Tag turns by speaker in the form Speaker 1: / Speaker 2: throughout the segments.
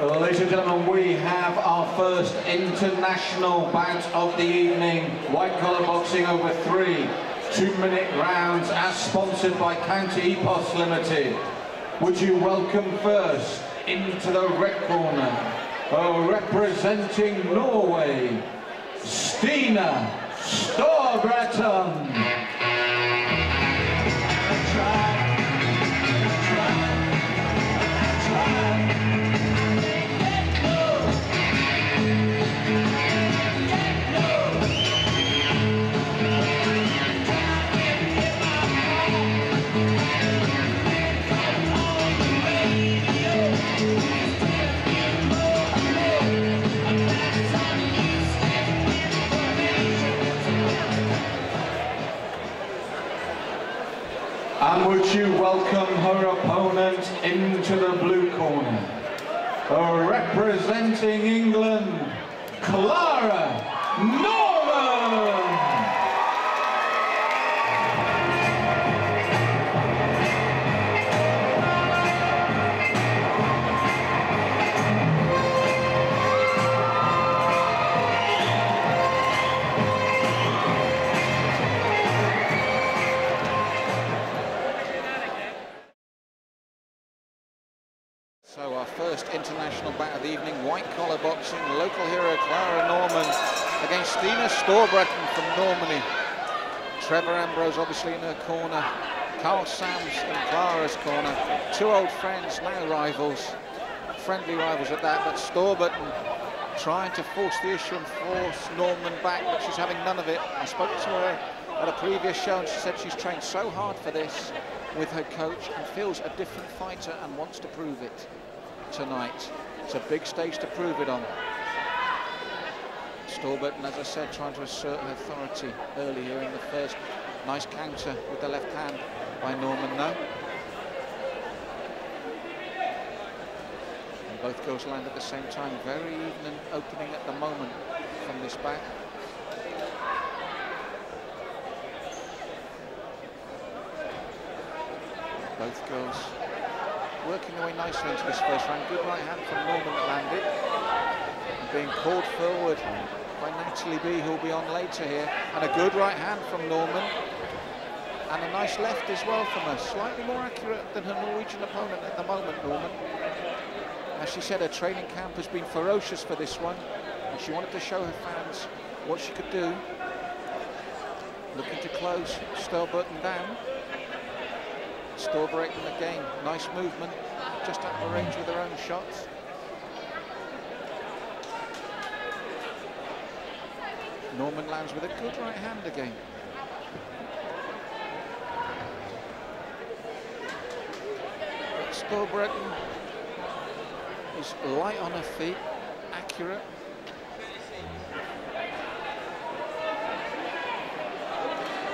Speaker 1: Ladies and gentlemen, we have our first international bout of the evening. White collar boxing over three two-minute rounds as sponsored by County Epos Limited. Would you welcome first into the red corner, uh, representing Norway, Stina Storebraten. And would you welcome her opponent into the blue corner, representing England, Clara!
Speaker 2: So our first international bout of the evening, white collar boxing, local hero Clara Norman against Stina Storebraten from Normandy. Trevor Ambrose obviously in her corner, Carl Sams in Clara's corner. Two old friends, now rivals, friendly rivals at that, but Storebraten trying to force the issue and force Norman back, but she's having none of it. I spoke to her at a previous show and she said she's trained so hard for this with her coach and feels a different fighter and wants to prove it tonight. It's a big stage to prove it on. Storebraten, as I said, trying to assert her authority early here in the first. Nice counter with the left hand by Norman now. And both girls land at the same time. Very even opening at the moment from this back. Both girls working their way nicely into this first round. Good right hand from Norman landed. And being called forward by Natalie B, who'll be on later here. And a good right hand from Norman. And a nice left as well from her. Slightly more accurate than her Norwegian opponent at the moment, Norman. As she said, her training camp has been ferocious for this one. And she wanted to show her fans what she could do. Looking to close Storebraten down. Storebraten again, nice movement, just out of range with their own shots. Norman lands with a good right hand again. But is light on her feet, accurate.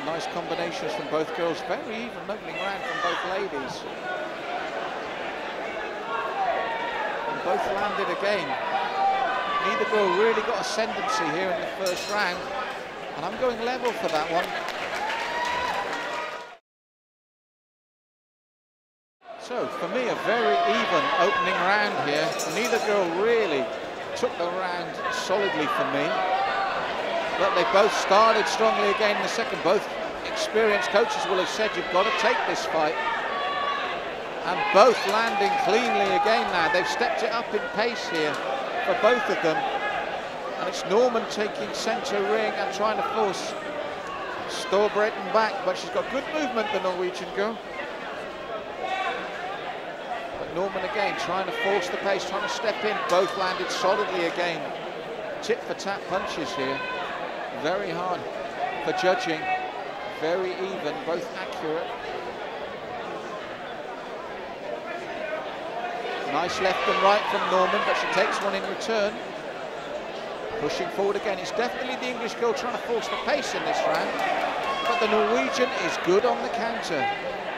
Speaker 2: Nice combinations from both girls. Very even opening round from both ladies. And both landed again. Neither girl really got ascendancy here in the first round. And I'm going level for that one. So, for me, a very even opening round here. Neither girl really took the round solidly for me. But they both started strongly again in the second. Both experienced coaches will have said you've got to take this fight. And both landing cleanly again now. They've stepped it up in pace here for both of them. And it's Norman taking centre ring and trying to force Storebraten back. But she's got good movement, the Norwegian girl. But Norman again trying to force the pace, trying to step in. Both landed solidly again. Tip for tap punches here. Very hard for judging. Very even, both accurate. Nice left and right from Norman, but she takes one in return. Pushing forward again. It's definitely the English girl trying to force the pace in this round. But the Norwegian is good on the counter.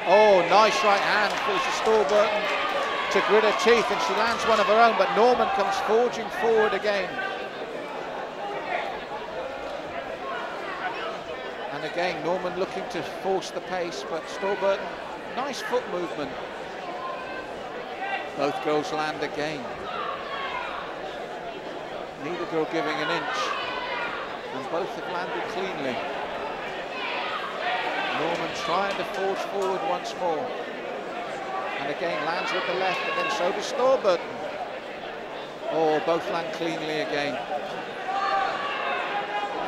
Speaker 2: Oh, nice right hand forces Storebraten to grit her teeth, and she lands one of her own, but Norman comes forging forward again. And again, Norman looking to force the pace, but Storebraten, nice foot movement. Both girls land again. Neither girl giving an inch. And both have landed cleanly. Norman trying to forge forward once more. And again lands with the left, but then so does Storebraten. Oh, both land cleanly again.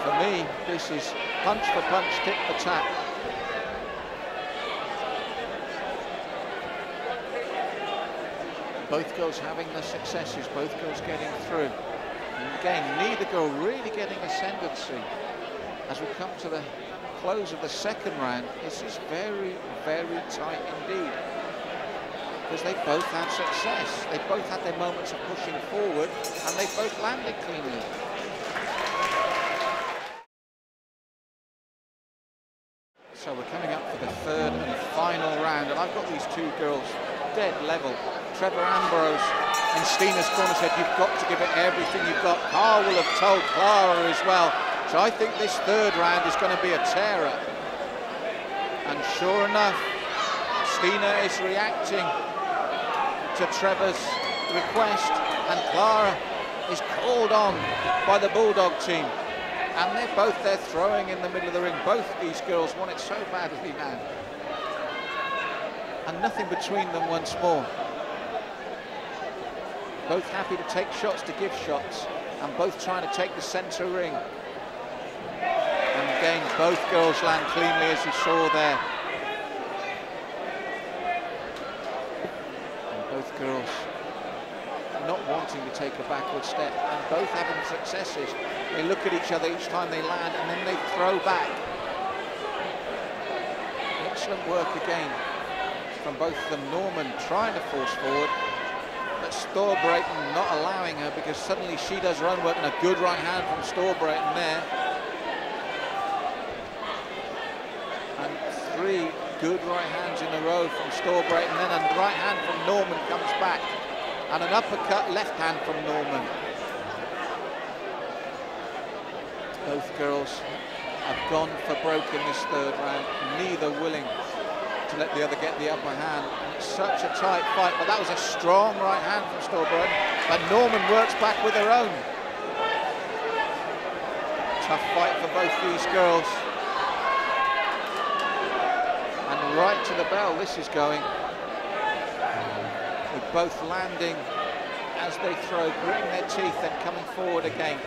Speaker 2: For me, this is punch for punch, tit for tap. Both girls having the successes, both girls getting through. And again, neither girl really getting ascendancy. As we come to the close of the second round, this is very, very tight indeed. Because they both had success. They both had their moments of pushing forward, and they both landed cleanly. So we're coming up for the third and final round, and I've got these two girls dead level. Trevor Ambrose and Stina's corner said, you've got to give it everything you've got. Carl will have told Clara as well. So I think this third round is going to be a tearer. And sure enough, Stina is reacting to Trevor's request and Clara is called on by the Bulldog team. And they're both there throwing in the middle of the ring. Both these girls want it so badly now. And nothing between them once more both happy to take shots to give shots and both trying to take the centre ring. And again, both girls land cleanly as you saw there. And both girls not wanting to take a backward step and both having successes. They look at each other each time they land and then they throw back. Excellent work again from both of them. Norman trying to force forward but Storebraten not allowing her because suddenly she does her own work and a good right hand from Storebraten there. And three good right hands in a row from Storebraten. Then a right hand from Norman comes back. And an uppercut left hand from Norman. Both girls have gone for broke in this third round, neither willing to let the other get the upper hand. And it's such a tight fight, but that was a strong right hand from Storburn. But Norman works back with her own. Tough fight for both these girls. And right to the bell this is going. With both landing as they throw, gritting their teeth and coming forward again.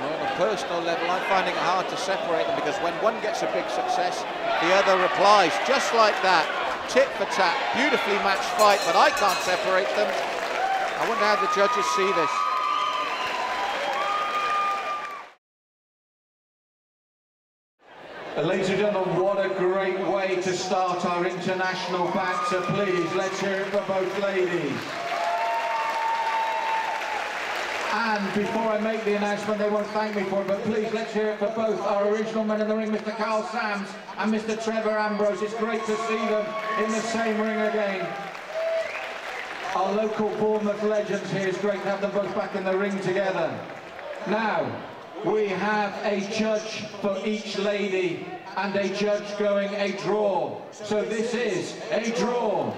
Speaker 2: On a personal level, I'm finding it hard to separate them because when one gets a big success, the other replies just like that. Tit for tat, beautifully matched fight, but I can't separate them. I wonder how the judges see this.
Speaker 1: Ladies and gentlemen, what a great way to start our international. So please, let's hear it for both ladies. And before I make the announcement, they won't thank me for it, but please let's hear it for both our original men in the ring, Mr. Carl Sams and Mr. Trevor Ambrose. It's great to see them in the same ring again. Our local Bournemouth legends here. It's great to have them both back in the ring together. Now, we have a judge for each lady and a judge going a draw. So this is a draw.